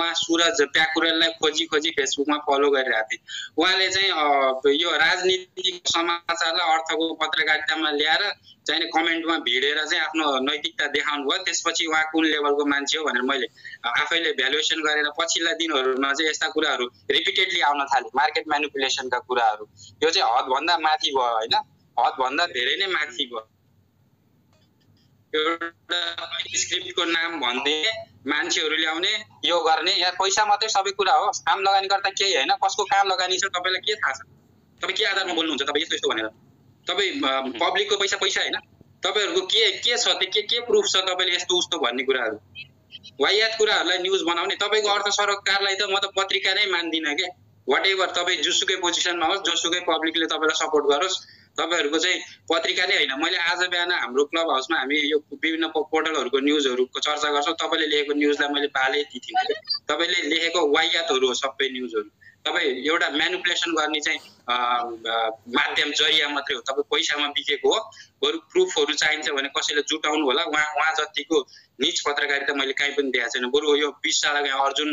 उहाँ सुरज प्याकुरेललाई खोजी खोजी फेसबुकमा फलो गरिरहेको थिएँ उहाँले चाहिँ यो राजनीतिक समाचारलाई अर्थको पत्रकारितामा ल्याएर चाहिने कमेन्टमा भिडेर चाहिँ आफ्नो नैतिकता देखाउनु भयो त्यसपछि उहाँ कुन लेभलको मान्छे हो भनेर मैले आफैले भ्यालुएसन गरेर पछिल्ला दिनहरूमा चाहिँ यस्ता कुराहरू रिपिटेडली आउन थाले मार्केट मेनिपुलेसनका कुराहरू यो चाहिँ हदभन्दा माथि भयो होइन हदभन्दा धेरै नै माथि भयो एउटा स्क्रिप्टको नाम भन्ने मान्छेहरू ल्याउने यो गर्ने यहाँ पैसा मात्रै सबै कुरा हो। काम लगानीकर्ता केही होइन कसको काम लगानी छ तपाईँलाई के थाहा छ? तपाईँ के आधारमा बोल्नुहुन्छ? तपाईँ यस्तो यस्तो भनेर। तपाईँ पब्लिकको पैसा पैसा होइन। तपाईँहरूको के के छ त्यो के के प्रुफ छ तपाईँले यस्तो उस्तो भन्ने कुराहरू? वायात कुराहरूलाई न्युज बनाउने। तपाईँको अर्थ सरकारलाई त म त पत्रिका नै मान्दिनँ क्या वाट एभर तपाईँ जोसुकै पोजिसनमा होस् जोसुकै पब्लिकले तपाईँलाई सपोर्ट गरोस्। तपाईँहरूको चाहिँ पत्रिका नै होइन। मैले आज बिहान हाम्रो क्लब हाउसमा हामी यो विभिन्न पोर्टलहरूको न्युजहरूको चर्चा गर्छौँ। तपाईँले लेखेको न्युजलाई मैले बाले दिन्थेँ तपाईँले लेखेको वायातहरू हो सबै न्युजहरू। तपाईँ एउटा म्यानुपुलेसन गर्ने चाहिँ माध्यम जरिया मात्रै हो। तपाईँ पैसामा बिकेको हो। बरु प्रुफहरू चाहिन्छ भने कसैले जुटाउनु होला। उहाँ उहाँ जतिको निज पत्रकारिता मैले काहीँ पनि दिएको छैन। बरु यो बिस साल अर्जुन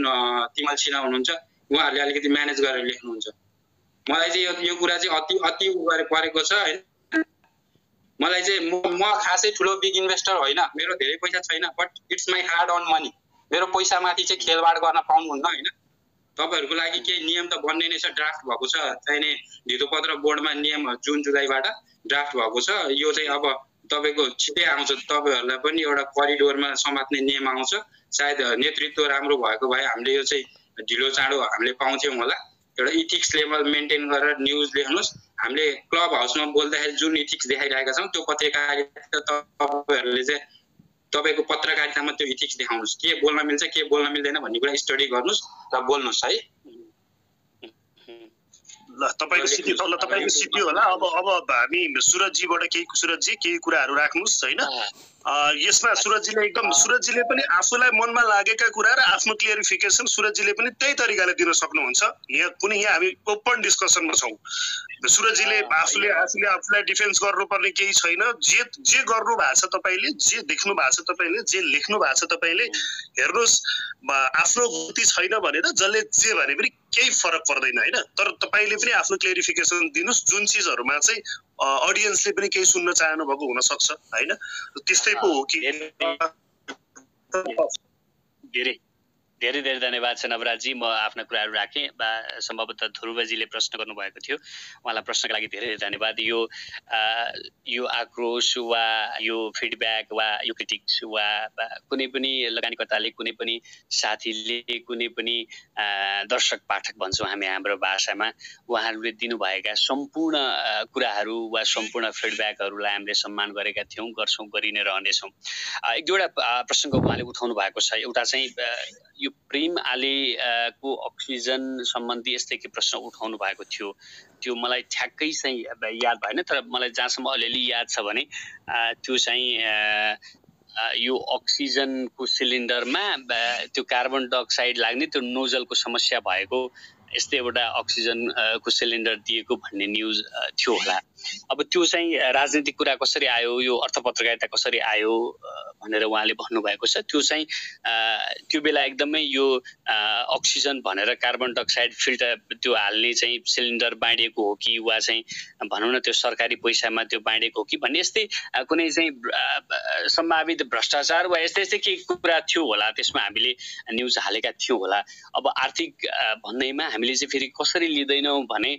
तिमल सिन्हा हुनुहुन्छ। उहाँहरूले अलिकति म्यानेज गरेर लेख्नुहुन्छ। मलाई चाहिँ यो कुरा चाहिँ अति अति उ परेको छ होइन? मलाई चाहिँ म म खासै ठुलो बिग इन्भेस्टर होइन। मेरो धेरै पैसा छैन बट इट्स माई हार्ड अन मनी मेरो पैसामाथि चाहिँ खेलबाड गर्न पाउनुहुन्न होइन? तपाईँहरूको लागि केही नियम त बन्ने नै छ ड्राफ्ट भएको छ। चाहिने धितोपत्र बोर्डमा नियम जुन जुलाईबाट ड्राफ्ट भएको छ यो चाहिँ अब तपाईँको छिटै आउँछ। तपाईँहरूलाई पनि एउटा करिडोरमा समात्ने नियम आउँछ। सायद नेतृत्व राम्रो भएको भए हामीले यो चाहिँ ढिलो चाँडो हामीले पाउँथ्यौँ होला। एउटा इथिक्स लेभल मेन्टेन गरेर न्युज लेख्नुहोस्। हामीले क्लब हाउसमा बोल्दाखेरि जुन इथिक्स देखाइरहेका छौँ त्यो पत्रकारिता तपाईँहरूले चाहिँ तपाईँको पत्रकारितामा त्यो इथिक्स देखाउनुहोस्। के बोल्न मिल्छ के बोल्न मिल्दैन भन्ने कुरा स्टडी गर्नुहोस् र बोल्नुहोस् है। ल तपाईँको सिटी ल तपाईँको सिटी होला। अब अब हामी सुरजजीबाट केही सुरजजी केही कुराहरू राख्नुहोस् होइन? यसमा सुरजजीले एकदम सुरजजीले पनि आफूलाई मनमा लागेका कुरा र आफ्नो क्लियरिफिकेसन सुरजजीले पनि त्यही तरिकाले दिन सक्नुहुन्छ। यहाँ कुनै यहाँ हामी ओपन डिस्कसनमा छौँ। सुरजजीले आफूले आफूले आफूलाई डिफेन्स गर्नुपर्ने केही छैन। जे जे गर्नु भएको छ तपाईँले जे देख्नु भएको छ तपाईँले जे लेख्नु भएको छ तपाईँले हेर्नुहोस् आफ्नो गति छैन भनेर जसले जे भने पनि केही फरक पर्दैन होइन? तर तपाईँले पनि आफ्नो क्लियरिफिकेसन दिनुहोस् जुन चिजहरूमा चाहिँ अडियन्सले पनि केही सुन्न चाहनु भएको हुनसक्छ होइन? त्यस्तै पो हो कि धेरै। धेरै धेरै धन्यवाद छ नवराजी म आफ्ना कुराहरू राखेँ वा सम्भवतः ध्रुवजीले प्रश्न गर्नुभएको थियो। उहाँलाई प्रश्नको लागि धेरै धेरै धन्यवाद। यो यो आक्रोश वा यो फिडब्याक वा यो क्रिटिक्स वा कुनै पनि लगानीकर्ताले कुनै पनि साथीले कुनै पनि दर्शक पाठक भन्छौँ हामी हाम्रो भाषामा उहाँहरूले दिनुभएका सम्पूर्ण कुराहरू वा सम्पूर्ण फिडब्याकहरूलाई हामीले सम्मान गरेका थियौँ गर्छौँ गरि नै रहनेछौँ एक दुईवटा प्रसङ्ग उहाँले उठाउनु भएको छ। एउटा चाहिँ यो प्रेम आलेको अक्सिजन सम्बन्धी यस्तै के प्रश्न उठाउनु भएको थियो त्यो मलाई ठ्याक्कै चाहिँ याद भएन तर मलाई जहाँसम्म अलिअलि याद छ भने त्यो चाहिँ यो अक्सिजनको सिलिन्डरमा त्यो कार्बन डाइअक्साइड लाग्ने त्यो नोजलको समस्या भएको यस्तै एउटा अक्सिजनको सिलिन्डर दिएको भन्ने न्युज थियो होला। अब त्यो चाहिँ राजनीतिक कुरा कसरी आयो यो अर्थ पत्रकारिता कसरी आयो भनेर उहाँले भन्नुभएको छ। त्यो चाहिँ त्यो बेला एकदमै यो अक्सिजन भनेर कार्बन डाइअक्साइड फिल्टर त्यो हाल्ने चाहिँ सिलिन्डर बाँडिएको हो कि वा चाहिँ भनौँ न त्यो सरकारी पैसामा त्यो बाँडेको हो कि भन्ने यस्तै कुनै चाहिँ सम्भावित भ्रष्टाचार वा यस्तै यस्तै केही कुरा थियो होला त्यसमा हामीले न्युज हालेका थियौँ होला। अब आर्थिक भन्दैमा हामीले चाहिँ फेरि कसरी लिँदैनौँ भने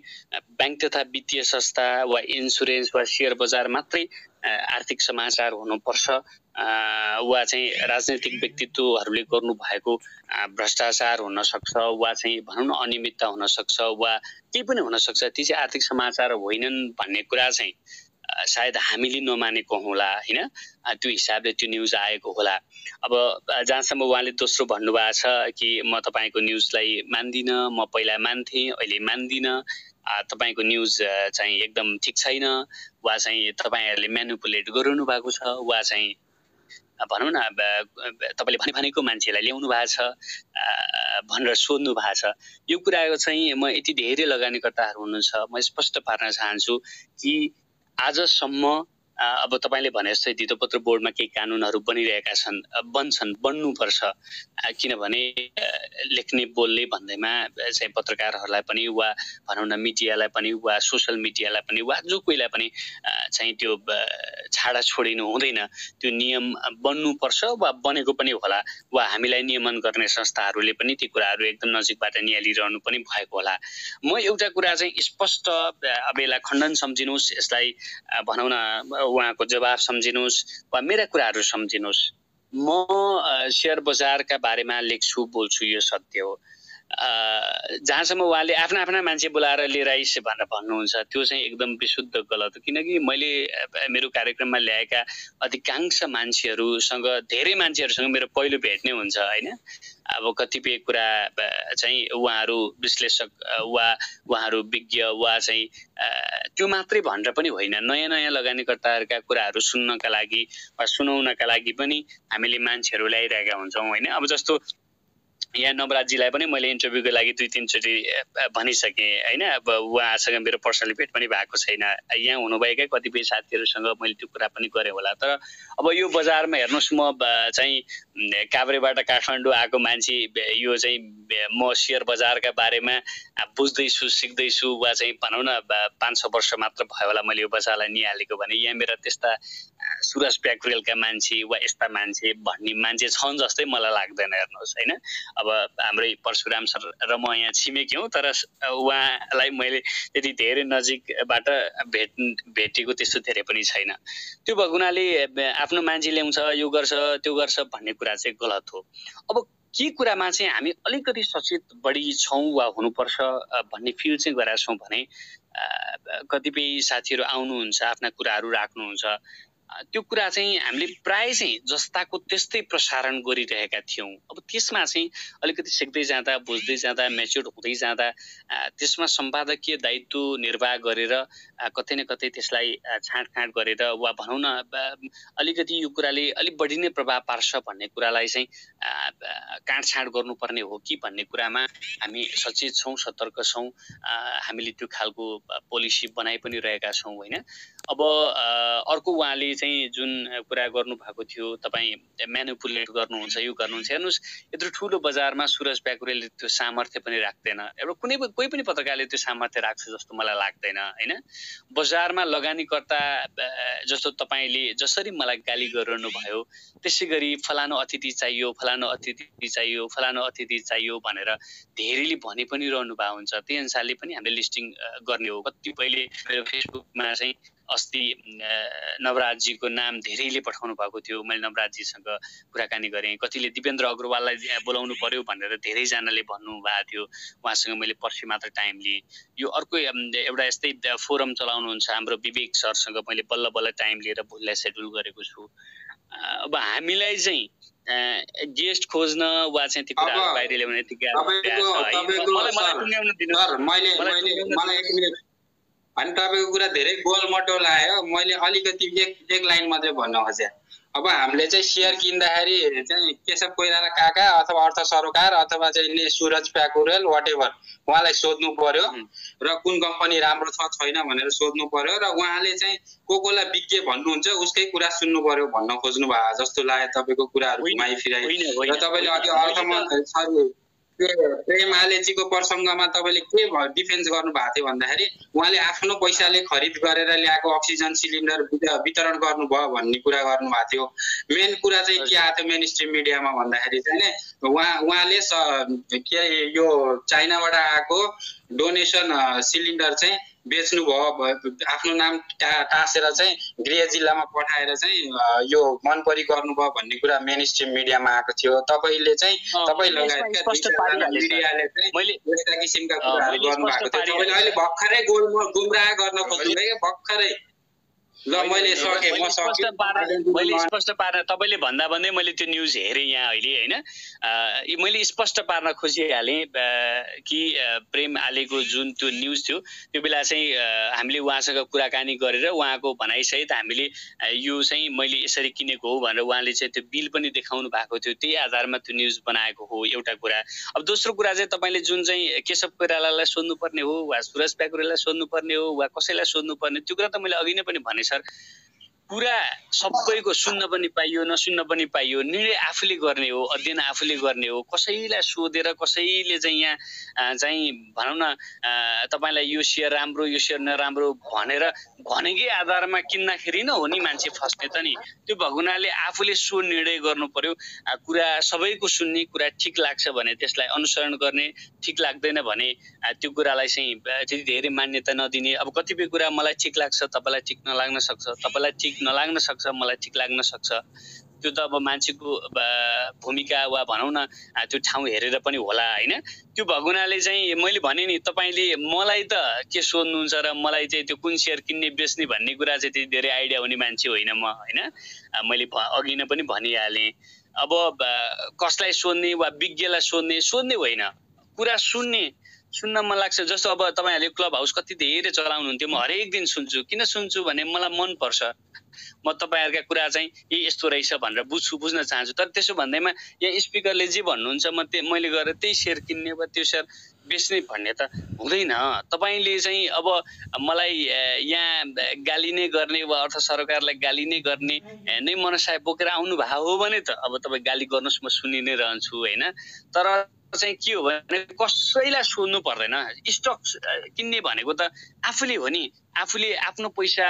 ब्याङ्क तथा वित्तीय संस्था वा इन्सुरेन्स वा सेयर बजार मात्रै आर्थिक समाचार हुनुपर्छ। वा चाहिँ राजनैतिक व्यक्तित्वहरूले गर्नुभएको भ्रष्टाचार हुनसक्छ वा चाहिँ भनौँ न अनियमितता हुनसक्छ वा केही पनि हुनसक्छ ती चाहिँ आर्थिक समाचार होइनन् भन्ने कुरा चाहिँ सायद हामीले नमानेको होला होइन? त्यो हिसाबले त्यो न्युज आएको होला। अब जहाँसम्म उहाँले दोस्रो भन्नुभएको छ कि म तपाईँको न्युजलाई मान्दिनँ म पहिला मान्थेँ अहिले मान्दिनँ। तपाईँको न्युज चाहिँ एकदम ठिक छैन। वा चाहिँ तपाईँहरूले म्यानुपुलेट गराउनु भएको छ। वा चाहिँ भनौँ न तपाईँले भने भनेको मान्छेलाई ल्याउनु भएको छ भनेर सोध्नु भएको छ। यो कुराको चाहिँ म यति धेरै लगानीकर्ताहरू हुनुहुन्छ। म स्पष्ट पार्न चाहन्छु कि आजसम्म अब तपाईँले भने जस्तै धितोपत्र बोर्डमा केही कानुनहरू बनिरहेका छन् बन्छन् बन्नुपर्छ किनभने लेख्ने बोल्ने भन्दैमा चाहिँ पत्रकारहरूलाई पनि वा भनौँ न मिडियालाई पनि वा सोसियल मिडियालाई पनि वा जो कोहीलाई पनि चाहिँ त्यो छाडा छोडिनु हुँदैन त्यो नियम बन्नुपर्छ वा बनेको पनि होला वा हामीलाई नियमन गर्ने संस्थाहरूले पनि ती कुराहरू एकदम नजिकबाट निहालिरहनु पनि भएको होला। म एउटा कुरा चाहिँ स्पष्ट अब यसलाई खण्डन सम्झिनुहोस् यसलाई भनौँ न उहाँको जवाब सम्झिनुहोस् वा मेरा कुराहरू सम्झिनुहोस्। म सेयर बजारका बारेमा लेख्छु बोल्छु यो सत्य हो। जहाँसम्म उहाँले आफ्ना आफ्ना मान्छे बोलाएर लिएर आइस भनेर भन्नुहुन्छ त्यो चाहिँ एकदम विशुद्ध गलत हो। किनकि मैले मेरो कार्यक्रममा ल्याएका अधिकांश मान्छेहरूसँग धेरै मान्छेहरूसँग मेरो पहिलो भेट नै हुन्छ होइन? अब कतिपय कुरा चाहिँ उहाँहरू विश्लेषक वा उहाँहरू विज्ञ वा चाहिँ त्यो मात्रै भनेर पनि होइन। नयाँ नयाँ लगानीकर्ताहरूका कुराहरू सुन्नका लागि वा सुनाउनका लागि पनि हामीले मान्छेहरू ल्याइरहेका हुन्छौँ होइन? अब जस्तो यहाँ नवराजीलाई पनि मैले इन्टरभ्यूको लागि दुई तिनचोटि भनिसकेँ होइन? अब उहाँसँग मेरो पर्सनली भेट पनि भएको छैन। यहाँ हुनुभएकै कतिपय साथीहरूसँग मैले त्यो कुरा पनि गरेँ होला। तर अब यो बजारमा हेर्नुहोस् म चाहिँ काभ्रेबाट काठमाडौँ आएको मान्छे यो चाहिँ म सेयर बजारका बारेमा बुझ्दैछु सिक्दैछु वा चाहिँ भनौँ न पाँच छ वर्ष मात्र भयो होला मैले यो बजारलाई निहालेको भने। यहाँ मेरा त्यस्ता सुरज प्याकुरेलका मान्छे वा यस्ता मान्छे भन्ने मान्छे छन् जस्तै मलाई लाग्दैन हेर्नुहोस् होइन? अब हाम्रै परशुराम सर र म यहाँ छिमेकी हौँ तर उहाँलाई मैले त्यति धेरै नजिकबाट भेट भेटेको त्यस्तो धेरै पनि छैन। त्यो भएको हुनाले आफ्नो मान्छे ल्याउँछ यो गर्छ त्यो गर्छ भन्ने कुरा चाहिँ गलत हो। अब के कुरामा चाहिँ हामी अलिकति सचेत बढी छौँ वा हुनुपर्छ भन्ने फिल चाहिँ गरेका छौँ भने कतिपय साथीहरू आउनुहुन्छ आफ्ना कुराहरू राख्नुहुन्छ त्यो कुरा चाहिँ हामीले प्राय चाहिँ जस्ताको त्यस्तै प्रसारण गरिरहेका थियौँ। अब त्यसमा चाहिँ अलिकति सिक्दै जाँदा बुझ्दै जाँदा मेच्योर हुँदै जाँदा त्यसमा सम्पादकीय दायित्व निर्वाह गरेर कतै न कतै त्यसलाई छाँटकाँट गरेर वा भनौँ न अलिकति यो कुराले अलिक बढी नै प्रभाव पार्छ भन्ने कुरालाई चाहिँ काँडछाँड गर्नुपर्ने हो कि भन्ने कुरामा हामी सचेत छौँ सतर्क छौँ। हामीले त्यो खालको पोलिसी बनाइ पनि रहेका छौँ होइन? अब अर्को उहाँले चाहिँ जुन कुरा गर्नुभएको थियो तपाईँ म्यानुपुलेट गर्नुहुन्छ यो गर्नुहुन्छ। हेर्नुहोस् यत्रो ठुलो बजारमा सुरज प्याकुरेले त्यो सामर्थ्य पनि राख्दैन। एउटा कुनै कोही पनि पत्रकारले त्यो सामर्थ्य राख्छ जस्तो मलाई लाग्दैन होइन? बजारमा लगानीकर्ता जस्तो तपाईँले जसरी मलाई गाली गरिरहनु भयो त्यसै गरी फलानु अतिथि चाहियो फलानु अतिथि चाहियो फलानु अतिथि चाहियो भनेर धेरैले भनि पनि रहनु भएको हुन्छ। त्यही अनुसारले पनि हामीले लिस्टिङ गर्ने हो। कतिपयले मेरो फेसबुकमा चाहिँ अस्ति नवराजजीको नाम धेरैले पठाउनु भएको थियो। मैले नवराजजीसँग कुराकानी गरेँ। कतिले दिपेन्द्र अग्रवाललाई बोलाउनु पर्यो भनेर धेरैजनाले भन्नुभएको थियो। उहाँसँग मैले पर्सि मात्र टाइम लिएँ। यो अर्को एउटा यस्तै फोरम चलाउनुहुन्छ। हाम्रो विवेक सरसँग मैले बल्ल बल्ल टाइम लिएर भुललाई सेड्युल गरेको छु। अब हामीलाई चाहिँ गेस्ट खोज्न वा चाहिँ त्यो कुराहरू बाहिर ल्याउने यतिकै अनि तपाईँको कुरा धेरै गोलमटोल आयो मैले अलिकति एक एक लाइन मात्रै भन्न खोजेँ। अब हामीले चाहिँ सेयर किन्दाखेरि चाहिँ केशव कोइराला काका अथवा अर्थ सरोकार अथवा चाहिँ सुरज प्याकुरेल वाट एभर उहाँलाई सोध्नु पर्यो। र कुन कम्पनी राम्रो छ छैन भनेर सोध्नु पर्यो र उहाँले चाहिँ को कोलाई विज्ञ भन्नुहुन्छ उसकै कुरा सुन्नु पर्यो भन्न खोज्नु भयो जस्तो लाग्यो तपाईँको कुराहरू घुमाइ फिराइ र तपाईँले अघि अर्थमन्त्री प्रेम आलेजीको प्रसङ्गमा तपाईँले के डिफेन्स गर्नु भएको थियो भन्दाखेरि उहाँले आफ्नो पैसाले खरिद गरेर ल्याएको अक्सिजन सिलिन्डर वितरण गर्नुभयो भन्ने कुरा गर्नुभएको थियो। मेन कुरा चाहिँ के आएको थियो मेन स्ट्रिम मिडियामा भन्दाखेरि चाहिँ उहाँ उहाँले के यो चाइनाबाट आएको डोनेसन सिलिन्डर चाहिँ बेच्नुभयो आफ्नो नाम टा टाँसेर चाहिँ गृह जिल्लामा पठाएर चाहिँ यो मन परी गर्नुभयो भन्ने कुरा मेन स्ट्रिम मिडियामा आएको थियो। तपाईँले चाहिँ तपाईँ लगायतका मिडियाले चाहिँ यस्ता किसिमका कुराहरू गर्नुभएको थियो। तपाईँले अहिले भर्खरै गोल गुमराह गर्न खोज्नुभयो भर्खरै? ल मैले सकेँ म सकेँ। मैले स्पष्ट पार्न तपाईँले भन्दा भन्दै मैले त्यो न्युज हेरेँ यहाँ अहिले होइन। मैले स्पष्ट पार्न खोजिहालेँ कि प्रेम आलेको जुन त्यो न्युज थियो त्यो बेला चाहिँ हामीले उहाँसँग कुराकानी गरेर उहाँको भनाइसहित हामीले यो चाहिँ मैले यसरी किनेको हो भनेर उहाँले चाहिँ त्यो बिल पनि देखाउनु भएको थियो। त्यही आधारमा त्यो न्युज बनाएको हो एउटा कुरा। अब दोस्रो कुरा चाहिँ तपाईँले जुन चाहिँ केशव कोइरालालाई सोध्नुपर्ने हो वा सुरज प्याकुरेलाई सोध्नुपर्ने हो वा कसैलाई सोध्नुपर्ने त्यो कुरा त मैले अघि नै पनि भने सर कुरा सबैको सुन्न पनि पाइयो नसुन्न पनि पाइयो निर्णय आफूले गर्ने हो अध्ययन आफूले गर्ने हो कसैलाई सोधेर कसैले चाहिँ यहाँ चाहिँ भनौँ न तपाईँलाई यो सेयर राम्रो यो सेयर नराम्रो भनेर भनेकै आधारमा किन्दाखेरि न हो नि मान्छे फस्ने त नि। त्यो भएको हुनाले आफूले सो निर्णय गर्नु पर्यो। कुरा सबैको सुन्ने कुरा ठिक लाग्छ भने त्यसलाई अनुसरण गर्ने ठिक लाग्दैन भने त्यो कुरालाई चाहिँ त्यति धेरै मान्यता नदिने। अब कतिपय कुरा मलाई ठिक लाग्छ तपाईँलाई ठिक नलाग्न सक्छ तपाईँलाई ठिक नलाग्न सक्छ मलाई ठिक लाग्न सक्छ। त्यो त अब मान्छेको भूमिका वा भनौँ न त्यो ठाउँ हेरेर पनि होला होइन? त्यो भएको हुनाले चाहिँ मैले भने नि तपाईँले मलाई त के सोध्नुहुन्छ र मलाई चाहिँ त्यो कुन सेयर किन्ने बेच्ने भन्ने कुरा चाहिँ त्यति धेरै आइडिया हुने मान्छे होइन म होइन? मैले अघि नै पनि भनिहालेँ। अब कसलाई सोध्ने वा विज्ञलाई सोध्ने सोध्ने होइन। कुरा सुन्ने सुन्न मन लाग्छ। जस्तो अब तपाईँहरूले क्लब हाउस कति धेरै चलाउनुहुन्थ्यो म हरेक दिन सुन्छु। किन सुन्छु भने मलाई मनपर्छ। म तपाईँहरूका कुरा चाहिँ यी यस्तो रहेछ भनेर बुझ्छु बुझ्न चाहन्छु। तर त्यसो भन्दैमा यहाँ स्पिकरले जे भन्नुहुन्छ म त्यो मैले गएर त्यही सेयर किन्ने वा त्यो सेयर बेच्ने भन्ने त हुँदैन। तपाईँले चाहिँ अब मलाई यहाँ गाली नै गर्ने वा अर्थ सरकारलाई गाली नै गर्ने नै मनसाय बोकेर आउनु भएको हो भने त अब तपाईँ गाली गर्नुहोस् म सुनि नै रहन्छु होइन? तर चाहिँ के हो भने कसैलाई सोध्नु पर्दैन। स्टक किन्ने भनेको त आफूले हो नि। आफूले आफ्नो पैसा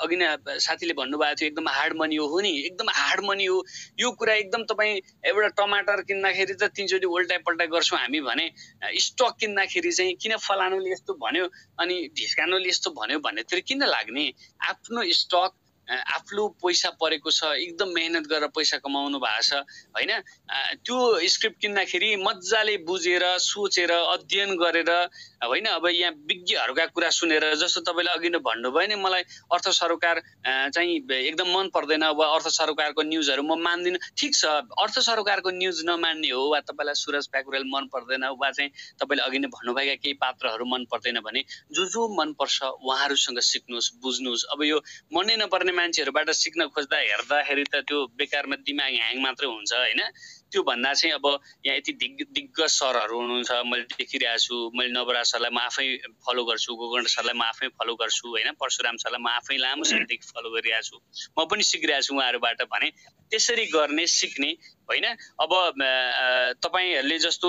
अघि नै साथीले भन्नुभएको थियो एकदम हार्ड मनी हो नि। एकदम हार्ड मनी हो। यो कुरा एकदम तपाईँ एउटा टमाटर किन्दाखेरि त तिनचोटि उल्टाइ पल्टाइ गर्छौँ हामी भने स्टक किन्दाखेरि चाहिँ किन फलानुले यस्तो भन्यो अनि ढिस्कानुले यस्तो भन्यो भन्नेतिर किन लाग्ने? आफ्नो स्टक आफ्नो पैसा परेको छ एकदम मेहनत गरेर पैसा कमाउनु भएको छ होइन? त्यो स्क्रिप्ट किन्दाखेरि मजाले बुझेर सोचेर अध्ययन गरेर होइन? अब यहाँ विज्ञहरूका कुरा सुनेर जस्तो तपाईँले अघि नै भन्नुभयो नि मलाई अर्थ सरोकार चाहिँ एकदम मन पर्दैन वा अर्थ सरोकारको न्युजहरू म मान्दिनँ। ठिक छ अर्थ सरोकारको न्युज नमान्ने हो वा तपाईँलाई सुरज प्याकुरेल मन पर्दैन वा चाहिँ तपाईँले अघि नै भन्नुभएका केही पात्रहरू मन पर्दैन भने जो जो मनपर्छ उहाँहरूसँग सिक्नुहोस् बुझ्नुहोस्। अब यो मनै नपर्ने मान्छेहरूबाट सिक्न खोज्दा हेर्दाखेरि त त्यो बेकारमा दिमाग ह्याङ मात्रै हुन्छ होइन? त्यो भन्दा चाहिँ अब यहाँ यति दिग्ग दिग्गज सरहरू हुनुहुन्छ मैले देखिरहेको छु मैले नवराज सरलाई म आफै फलो गर्छु गोकर्ण सरलाई म आफै फलो गर्छु होइन? परशुराम सरलाई म आफै लामो समयदेखि फलो गरिरहेको छु। म पनि सिकिरहेको छु उहाँहरूबाट भने त्यसरी गर्ने सिक्ने होइन? अब तपाईँहरूले जस्तो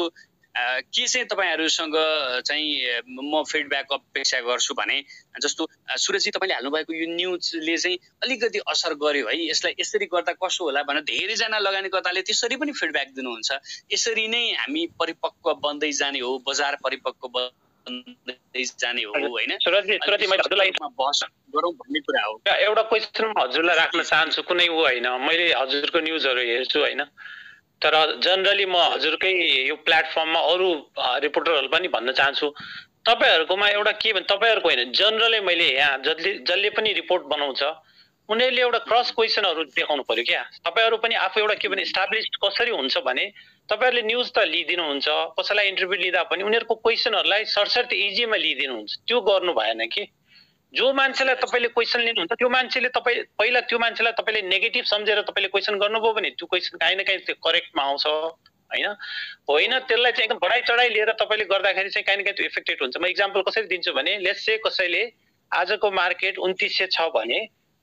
के चाहिँ तपाईँहरूसँग चाहिँ म फिडब्याक अपेक्षा गर्छु भने जस्तो सुरजी तपाईँले हाल्नुभएको यो न्युजले चाहिँ अलिकति असर गर्यो है। यसलाई यसरी गर्दा कसो होला भनेर धेरैजना लगानीकर्ताले त्यसरी पनि फिडब्याक दिनुहुन्छ। यसरी नै हामी परिपक्व बन्दै जाने हो बजार परिपक्व बन्दै जाने हो होइन? एउटा क्वेसन हजुरलाई राख्न चाहन्छु कुनै ऊ होइन। मैले हजुरको न्युजहरू हेर्छु होइन? तर जनरली म हजुरकै यो प्लेटफर्ममा अरू रिपोर्टरहरू पनि भन्न चाहन्छु। तपाईँहरूकोमा एउटा के भने तपाईँहरूको होइन जनरली मैले यहाँ जसले जसले पनि रिपोर्ट बनाउँछ उनीहरूले एउटा क्रस क्वेसनहरू देखाउनु पऱ्यो क्या। तपाईँहरू पनि आफू एउटा के भने इस्टाब्लिस कसरी हुन्छ भने तपाईँहरूले न्युज त लिइदिनुहुन्छ कसैलाई इन्टरभ्यू लिँदा पनि उनीहरूको क्वेसनहरूलाई सरसर्ट इजीमा लिइदिनुहुन्छ। त्यो गर्नु भएन कि। जो मान्छेलाई तपाईँले क्वेसन लिनुहुन्छ त्यो मान्छेले तपाईँ पहिला त्यो मान्छेलाई तपाईँले नेगेटिभ सम्झेर तपाईँले क्वेसन गर्नुभयो भने त्यो क्वेसन काहीँ न काहीँ त्यो करेक्टमा आउँछ होइन? होइन त्यसलाई चाहिँ एकदम बढाइ चढाइ लिएर तपाईँले गर्दाखेरि चाहिँ काहीँ न काहीँ त्यो इफेक्टेड हुन्छ। म इक्जाम्पल कसरी दिन्छु भने लेट्स से कसैले आजको मार्केट उन्तिस सय छ भने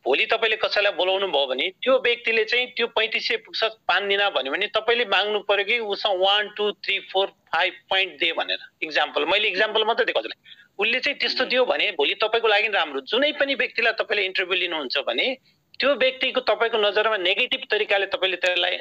भोलि तपाईँले कसैलाई बोलाउनु भयो भने त्यो व्यक्तिले चाहिँ त्यो पैँतिस सय पुग्छ पाँच दिन भन्यो भने तपाईँले माग्नु पऱ्यो कि उसँग one two three four five point they भनेर इक्जाम्पल मैले इक्जाम्पल मात्रै दिएको हजुरलाई। उसले चाहिँ त्यस्तो दियो भने भोलि तपाईँको लागि राम्रो। जुनै पनि व्यक्तिलाई तपाईँले इन्टरभ्यू लिनुहुन्छ भने त्यो व्यक्तिको तपाईँको नजरमा नेगेटिभ तरिकाले तपाईँले त्यसलाई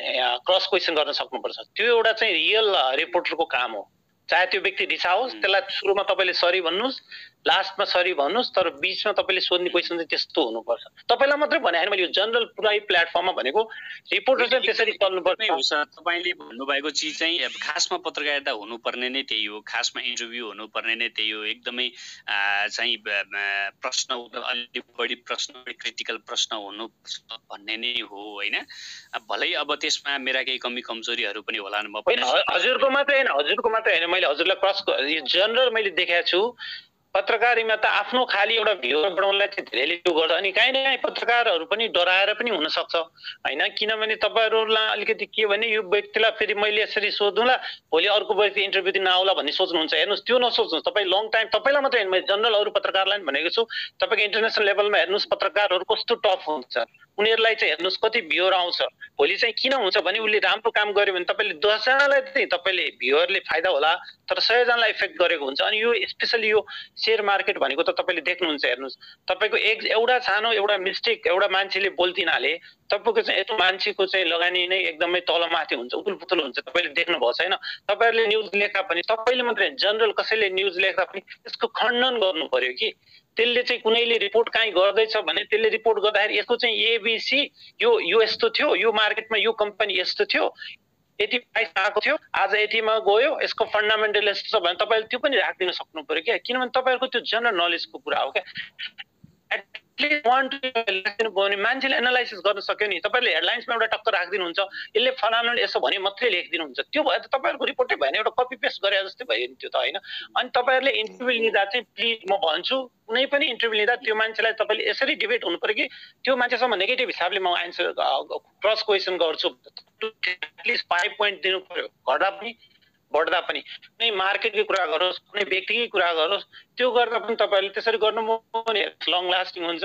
क्रस क्वेसन गर्न सक्नुपर्छ। त्यो एउटा चाहिँ रियल रिपोर्टरको काम हो। चाहे त्यो व्यक्ति रिसाओस् त्यसलाई सुरुमा तपाईँले सरी भन्नुहोस् लास्टमा सरी भन्नुहोस् तर बिचमा तपाईँले सोध्ने क्वेसन चाहिँ त्यस्तो हुनुपर्छ। तपाईँलाई मात्रै भने होइन मैले यो जनरल पुरै प्लेटफर्ममा भनेको रिपोर्टर चाहिँ त्यसरी चल्नुपर्ने हो सर तपाईँले भन्नुभएको चिज चाहिँ खासमा पत्रकारिता हुनुपर्ने नै त्यही हो खासमा इन्टरभ्यू हुनुपर्ने नै त्यही हो। एकदमै चाहिँ प्रश्न अलिक बढी प्रश्न क्रिटिकल प्रश्न हुनु भन्ने नै हो होइन? भलै अब त्यसमा मेरा केही कमी कमजोरीहरू पनि होला म हजुरको मात्रै होइन हजुरको मात्रै होइन। मैले हजुरलाई क्रस जनरल मैले देखाएको छु। पत्रकारिमा त आफ्नो खालि एउटा भ्यू बनाउनलाई चाहिँ धेरैले त्यो गर्छ। अनि काहीँ न काहीँ पत्रकारहरू पनि डराएर पनि हुनसक्छ। होइन? किनभने तपाईँहरूलाई अलिकति के भने यो व्यक्तिलाई फेरि मैले यसरी सोधौँला भोलि अर्को व्यक्ति इन्टरभ्यू दिन आउला भन्ने सोच्नुहुन्छ। हेर्नुहोस् त्यो नसोच्नुहोस्। तपाईँ लङ टाइम तपाईँलाई मात्रै मैले जनरल अरू पत्रकारलाई पनि भनेको छु। तपाईँको इन्टरनेसनल लेभलमा हेर्नुहोस् पत्रकारहरू कस्तो टफ हुन्छ उनीहरूलाई चाहिँ हेर्नुहोस् कति भ्युर आउँछ। भोलि चाहिँ किन हुन्छ भने उसले राम्रो काम गर्यो भने तपाईँले दसजनालाई चाहिँ तपाईँले भ्युवरले फाइदा होला तर सयजनालाई इफेक्ट गरेको हुन्छ। अनि यो स्पेसली यो सेयर मार्केट भनेको त तपाईँले देख्नुहुन्छ हेर्नुहोस्। तपाईँको एक एउटा सानो एउटा मिस्टेक एउटा मान्छेले बोलिदिनाले तपाईँको चाहिँ यत्रो मान्छेको चाहिँ लगानी नै एकदमै तलमाथि हुन्छ उतुल पुतुल हुन्छ तपाईँले देख्नुभएको छैन? तपाईँहरूले न्युज लेख्दा पनि तपाईँले मात्रै जनरल कसैले न्युज लेख्दा पनि यसको खण्डन गर्नु पर्यो कि? त्यसले चाहिँ कुनैले रिपोर्ट काहीँ गर्दैछ भने त्यसले रिपोर्ट गर्दाखेरि यसको चाहिँ एबिसी यो यो यस्तो थियो यो मार्केटमा यो कम्पनी यस्तो थियो यति प्राइस आएको थियो आज यतिमा गयो यसको फन्डामेन्टल यस्तो छ भने तपाईँले त्यो पनि राखिदिन सक्नु पऱ्यो क्या। किनभने तपाईँहरूको त्यो जनरल नलेजको कुरा हो क्या। राखिदिनु भयो भने मान्छेले एनालाइसिस गर्न सक्यो नि। तपाईँले हेडलाइन्समा एउटा टक्क राखिदिनुहुन्छ यसले फलानु यसो भने मात्रै लेखिदिनुहुन्छ। त्यो भयो त तपाईँहरूको रिपोर्टै भएन एउटा कपी पेस्ट गरे जस्तै भयो नि त्यो त होइन। अनि तपाईँहरूले इन्टरभ्यू लिँदा चाहिँ प्लिज म भन्छु कुनै पनि इन्टरभ्यू लिँदा त्यो मान्छेलाई तपाईँले यसरी डिबेट हुनु पऱ्यो कि त्यो मान्छेसम्म नेगेटिभ हिसाबले म एन्सर क्रस क्वेसन गर्छु। एटलिस्ट फाइभ पोइन्ट दिनु पऱ्यो। घट्दा पनि बढ्दा पनि। कुनै मार्केटकै कुरा गरोस् कुनै व्यक्तिकै कुरा गरोस् त्यो गर्दा पनि तपाईँहरूले त्यसरी गर्नु लङ लास्टिङ हुन्छ